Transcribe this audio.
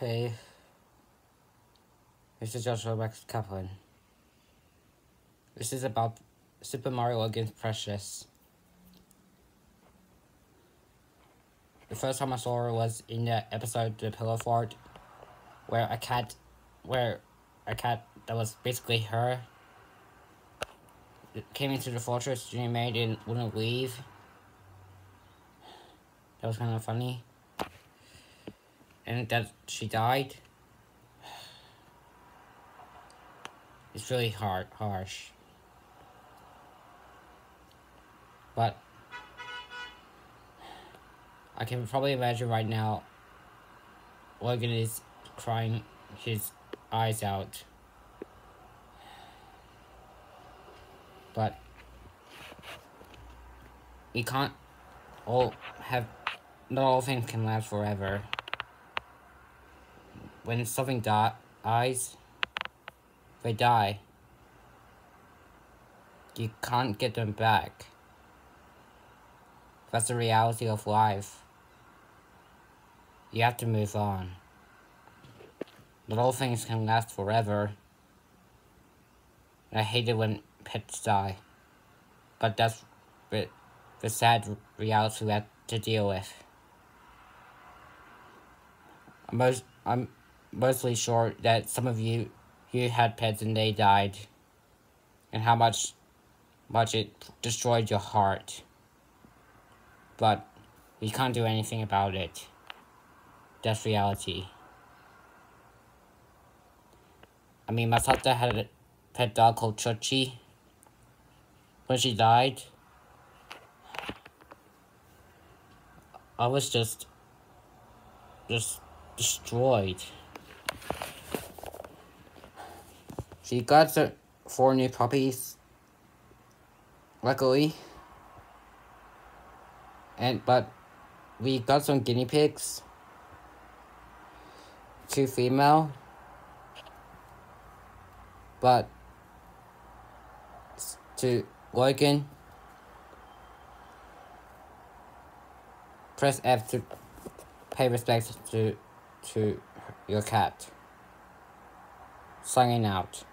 Hey, this is Joshua Rex Caplan. This is about Super Mario against Precious. The first time I saw her was in the episode The Pillow Fort, where a cat, where a cat that was basically her came into the fortress Jimmy made and wouldn't leave. That was kind of funny and that she died. It's really hard, harsh. But I can probably imagine right now Logan is crying his eyes out. But we can't all have not all things can last forever when something dies, they die. You can't get them back. That's the reality of life. You have to move on. All things can last forever. I hate it when pets die. But that's the, the sad reality we have to deal with. Most, I'm mostly sure that some of you you had pets and they died and how much much it destroyed your heart. But we can't do anything about it. That's reality. I mean my sister had a pet dog called Chuchi when she died I was just just destroyed She got four new puppies. Luckily. And but we got some guinea pigs. Two female. But to Logan. Press F to pay respects to to your cat. Signing out.